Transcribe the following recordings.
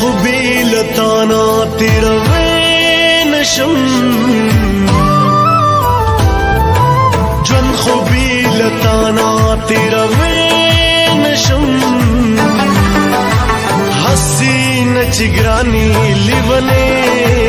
خو بی لتانا تیر وین شم جون خو بی لتانا تیر وین شم حسین چگرانی لیونه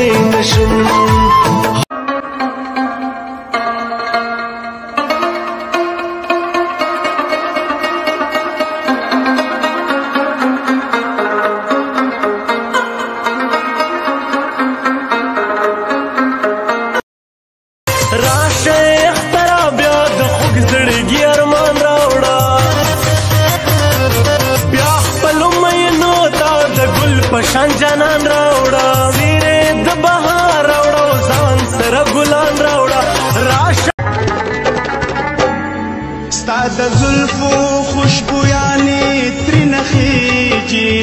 پشان جانان راوړه ویرې د بهار راوړه ځان سره ګلان راوړه راشه ستا د زلفو خوشبویانې ترې نخېږي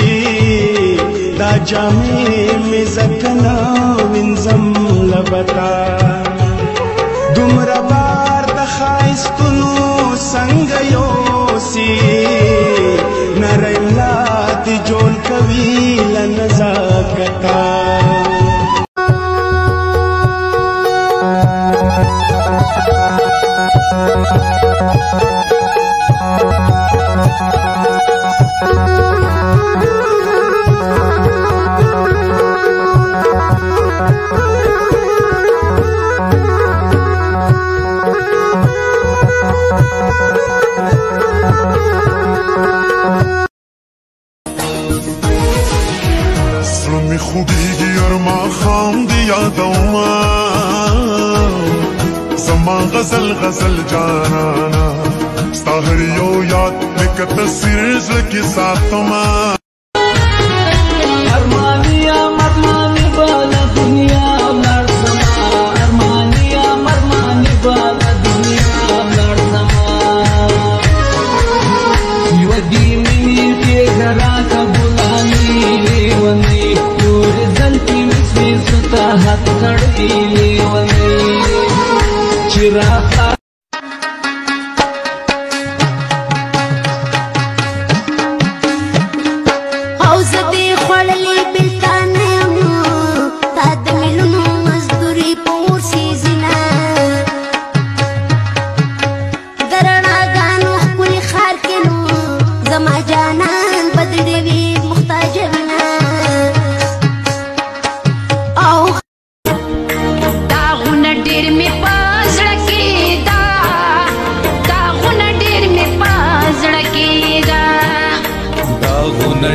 دا جامې مې ځکه نه وینځم لبتا دومره خوبی اور مقام اوما دوسما غزل غزل جانا ساحریو یا ساتھ تمہار تړلې ونې چې راځه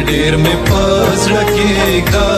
ढेर में पास रखेगा